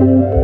Música